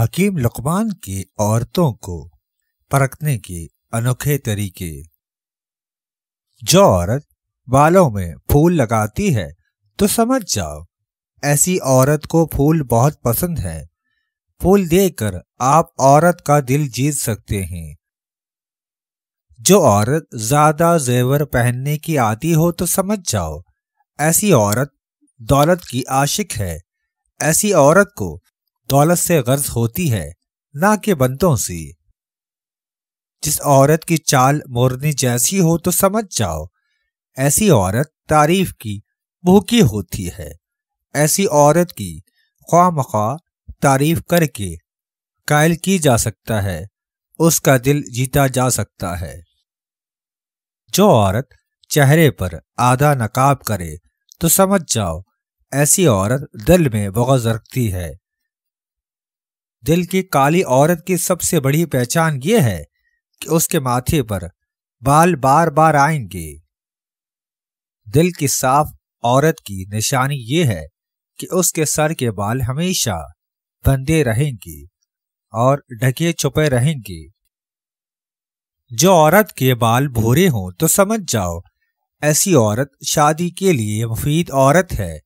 हकीम लुकमान की औरतों को परखने के अनोखे तरीके। जो औरत बालों में फूल लगाती है तो समझ जाओ, ऐसी औरत को फूल बहुत पसंद है। फूल देकर आप औरत का दिल जीत सकते हैं। जो औरत ज़्यादा जेवर पहनने की आती हो तो समझ जाओ, ऐसी औरत दौलत की आशिक है। ऐसी औरत को दौलत से गर्ज होती है ना कि बंदों से। जिस औरत की चाल मोरनी जैसी हो तो समझ जाओ, ऐसी औरत तारीफ़ की, भूखी होती है। ऐसी औरत की ख्वा मखा तारीफ़ करके कायल की जा सकता है, उसका दिल जीता जा सकता है। जो औरत चेहरे पर आधा नकाब करे तो समझ जाओ, ऐसी औरत दिल में बगज रखती है। दिल की काली औरत की सबसे बड़ी पहचान यह है कि उसके माथे पर बाल बार बार आएँगे। दिल की साफ़ औरत की निशानी ये है कि उसके सर के बाल हमेशा बंधे रहेंगे और ढके छुपे रहेंगे। जो औरत के बाल भूरे हों तो समझ जाओ, ऐसी औरत शादी के लिए मुफीद औरत है।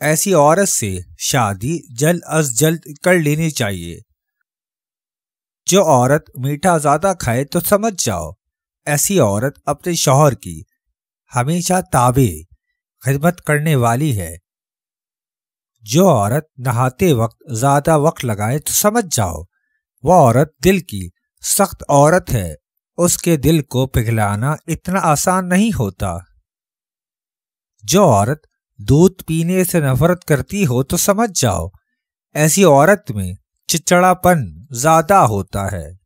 ऐसी औरत से शादी जल्द अज जल्द कर लेनी चाहिए। जो औरत मीठा ज़्यादा खाए तो समझ जाओ, ऐसी औरत अपने शौहर की हमेशा ताबे, खिदमत करने वाली है। जो औरत नहाते वक्त ज़्यादा वक्त लगाए तो समझ जाओ, वह औरत दिल की सख्त औरत है, उसके दिल को पिघलाना इतना आसान नहीं होता। जो औरत दूध पीने से नफरत करती हो तो समझ जाओ। ऐसी औरत में चिचड़ापन ज़्यादा होता है।